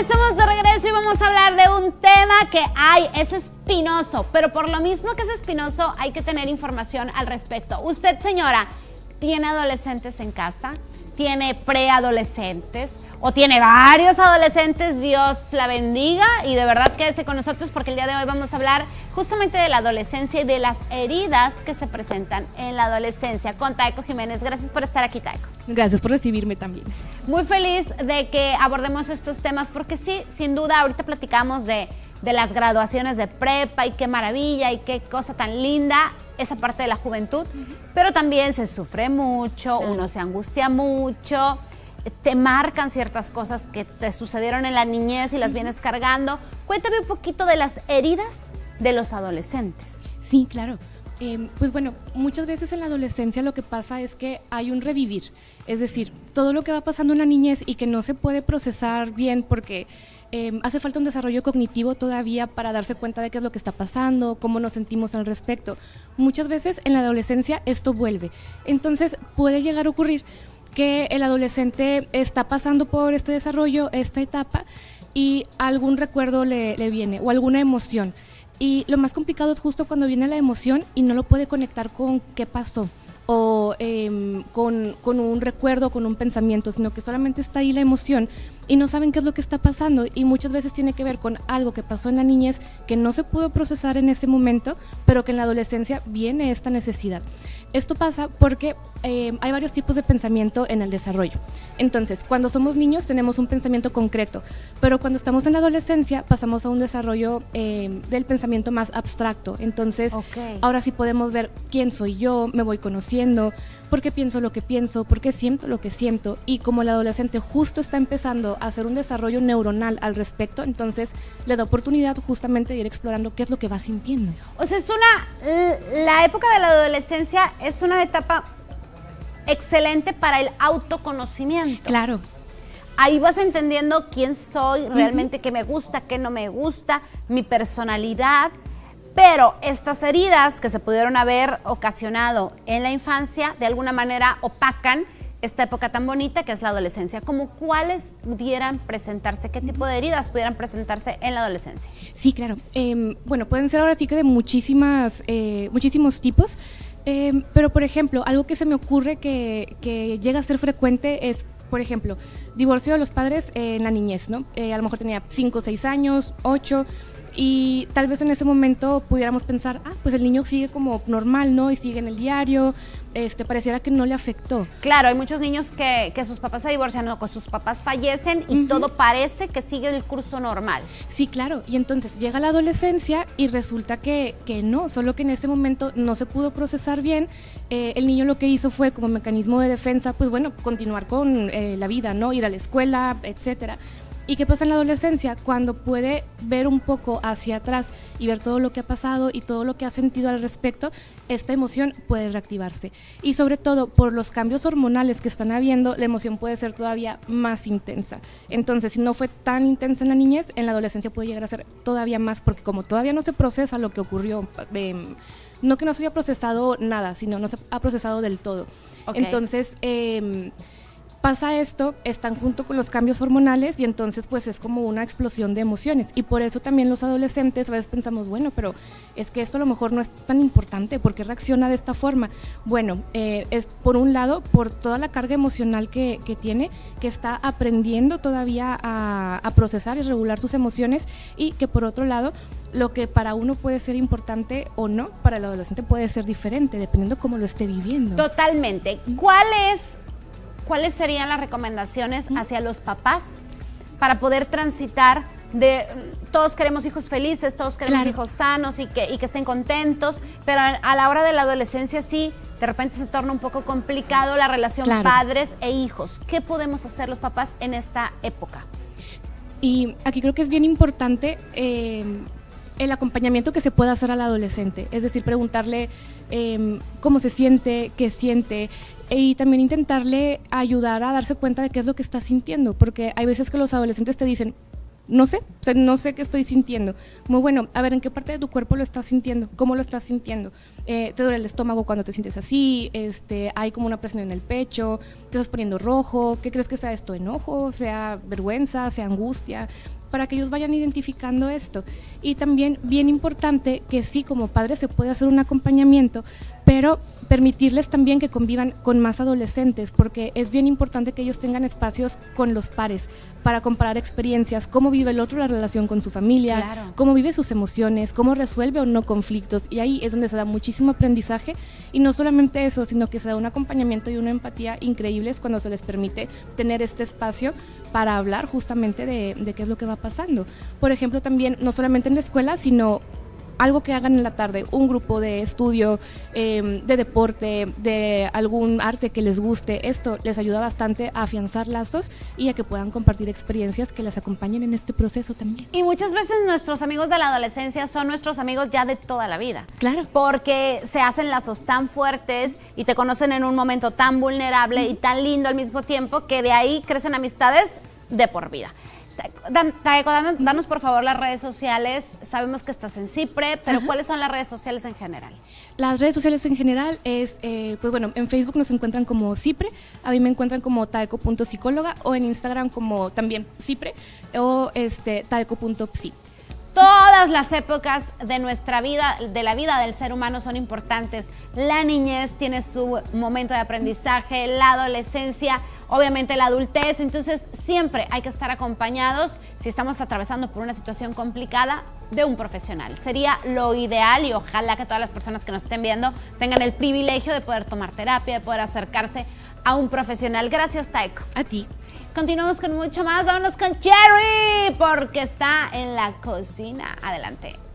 estamos de regreso y vamos a hablar de un tema que hay, es espinoso, pero por lo mismo que es espinoso hay que tener información al respecto. Usted, señora, ¿tiene adolescentes en casa? ¿Tiene preadolescentes? O tiene varios adolescentes, Dios la bendiga y de verdad quédese con nosotros porque el día de hoy vamos a hablar justamente de la adolescencia y de las heridas que se presentan en la adolescencia con Taeko Jiménez. Gracias por estar aquí, Taeko. Gracias por recibirme también. Muy feliz de que abordemos estos temas porque sí, sin duda, ahorita platicamos de, de las graduaciones de prepa y qué maravilla y qué cosa tan linda esa parte de la juventud, pero también se sufre mucho, uno se angustia mucho te marcan ciertas cosas que te sucedieron en la niñez y las vienes cargando. Cuéntame un poquito de las heridas de los adolescentes. Sí, claro. Em, pues bueno, muchas veces en la adolescencia lo que pasa es que hay un revivir, es decir, todo lo que va pasando en la niñez y que no se puede procesar bien porque em, hace falta un desarrollo cognitivo todavía para darse cuenta de qué es lo que está pasando, cómo nos sentimos al respecto. Muchas veces en la adolescencia esto vuelve, entonces puede llegar a ocurrir que el adolescente está pasando por este desarrollo, esta etapa, y algún recuerdo le, viene o alguna emoción. Y lo más complicado es justo cuando viene la emoción y no lo puede conectar con qué pasó o em, con, con, un recuerdo, con un pensamiento, sino que solamente está ahí la emoción y no saben qué es lo que está pasando y muchas veces tiene que ver con algo que pasó en la niñez que no se pudo procesar en ese momento, pero que en la adolescencia viene esta necesidad. Esto pasa porque em, hay varios tipos de pensamiento en el desarrollo. Entonces, cuando somos niños tenemos un pensamiento concreto, pero cuando estamos en la adolescencia pasamos a un desarrollo em, del pensamiento más abstracto. Entonces, ahora sí podemos ver quién soy yo, me voy conociendo por qué pienso lo que pienso, por qué siento lo que siento. Y como el adolescente justo está empezando hacer un desarrollo neuronal al respecto, entonces le da oportunidad justamente de ir explorando qué es lo que va sintiendo. O sea, es una. La época de la adolescencia es una etapa excelente para el autoconocimiento. Claro ahí vas entendiendo quién soy, realmente qué me gusta, qué no me gusta, mi personalidad. Pero estas heridas que se pudieron haber ocasionado en la infancia, de alguna manera opacan esta época tan bonita que es la adolescencia. ¿Cómo cuáles pudieran presentarse? ¿Qué tipo de heridas pudieran presentarse en la adolescencia? Sí, claro. Em, bueno, pueden ser ahora sí que de muchísimas, eh, muchísimos tipos. Em, pero, por ejemplo, algo que se me ocurre que, que, llega a ser frecuente es, por ejemplo, divorcio de los padres en la niñez, ¿no? Eh, a lo mejor tenía 5, 6 años, 8, y tal vez en ese momento pudiéramos pensar, ah, pues el niño sigue como normal, ¿no? Y sigue en el diario, este, pareciera que no le afectó. Claro, hay muchos niños que, sus papás se divorcian o que sus papás fallecen y todo parece que sigue el curso normal. Sí, claro, y entonces llega la adolescencia y resulta que, que no, solo que en ese momento no se pudo procesar bien. Eh, el niño lo que hizo fue como mecanismo de defensa, pues bueno, continuar con eh, la vida, ¿no? Ir a la escuela, etcétera. ¿Y qué pasa en la adolescencia? Cuando puede ver un poco hacia atrás y ver todo lo que ha pasado y todo lo que ha sentido al respecto, esta emoción puede reactivarse. Y sobre todo por los cambios hormonales que están habiendo, la emoción puede ser todavía más intensa. Entonces, si no fue tan intensa en la niñez, en la adolescencia puede llegar a ser todavía más, porque como todavía no se procesa lo que ocurrió, em, no que no se haya procesado nada, sino no se ha procesado del todo. Entonces, eh, pasa esto, están junto con los cambios hormonales y entonces pues es como una explosión de emociones. Y por eso también los adolescentes a veces pensamos, bueno, pero es que esto a lo mejor no es tan importante, ¿por qué reacciona de esta forma? Bueno, eh, es por un lado por toda la carga emocional que, tiene, que está aprendiendo todavía a, a procesar y regular sus emociones y que por otro lado lo que para uno puede ser importante o no, para el adolescente puede ser diferente, dependiendo cómo lo esté viviendo. Totalmente. ¿Cuál es ¿cuáles serían las recomendaciones hacia los papás para poder transitar de todos queremos hijos felices, todos queremos hijos sanos y que, que estén contentos, pero a la hora de la adolescencia sí, de repente se torna un poco complicado la relación padres e hijos. ¿Qué podemos hacer los papás en esta época? Y aquí creo que es bien importante eh, el acompañamiento que se pueda hacer al adolescente, es decir, preguntarle em, cómo se siente, qué siente y también intentarle ayudar a darse cuenta de qué es lo que está sintiendo, porque hay veces que los adolescentes te dicen, no sé, no sé qué estoy sintiendo. Como bueno, a ver, ¿en qué parte de tu cuerpo lo estás sintiendo? ¿Cómo lo estás sintiendo? Eh, ¿Te duele el estómago cuando te sientes así? Este, ¿Hay como una presión en el pecho? ¿Te estás poniendo rojo? ¿Qué crees que sea esto? ¿Enojo? ¿Sea vergüenza? ¿Sea angustia? Para que ellos vayan identificando esto. Y también bien importante que sí, como padre se puede hacer un acompañamiento, pero permitirles también que convivan con más adolescentes, porque es bien importante que ellos tengan espacios con los pares para comparar experiencias, cómo vive el otro la relación con su familia, cómo vive sus emociones, cómo resuelve o no conflictos. Y ahí es donde se da muchísimo aprendizaje y no solamente eso, sino que se da un acompañamiento y una empatía increíbles cuando se les permite tener este espacio para hablar justamente de, de qué es lo que va pasando. Por ejemplo, también no solamente en la escuela, sino algo que hagan en la tarde, un grupo de estudio, em, de deporte, de algún arte que les guste, esto les ayuda bastante a afianzar lazos y a que puedan compartir experiencias que les acompañen en este proceso también. Y muchas veces nuestros amigos de la adolescencia son nuestros amigos ya de toda la vida. Claro. Porque se hacen lazos tan fuertes y te conocen en un momento tan vulnerable y tan lindo al mismo tiempo que de ahí crecen amistades de por vida. Taeko, danos por favor las redes sociales. Sabemos que estás en Cipre, pero ¿cuáles son las redes sociales en general? Las redes sociales en general es, eh, pues bueno, en Facebook nos encuentran como Cipre, a mí me encuentran como taeco.psicóloga o en Instagram como también Cipre o este, taeco.psi. Todas las épocas de nuestra vida, de la vida del ser humano son importantes. La niñez tiene su momento de aprendizaje, la adolescencia obviamente la adultez, entonces siempre hay que estar acompañados si estamos atravesando por una situación complicada de un profesional. Sería lo ideal y ojalá que todas las personas que nos estén viendo tengan el privilegio de poder tomar terapia, de poder acercarse a un profesional. Gracias, Taeko. A ti. Continuamos con mucho más. Vámonos con Jerry porque está en la cocina. Adelante.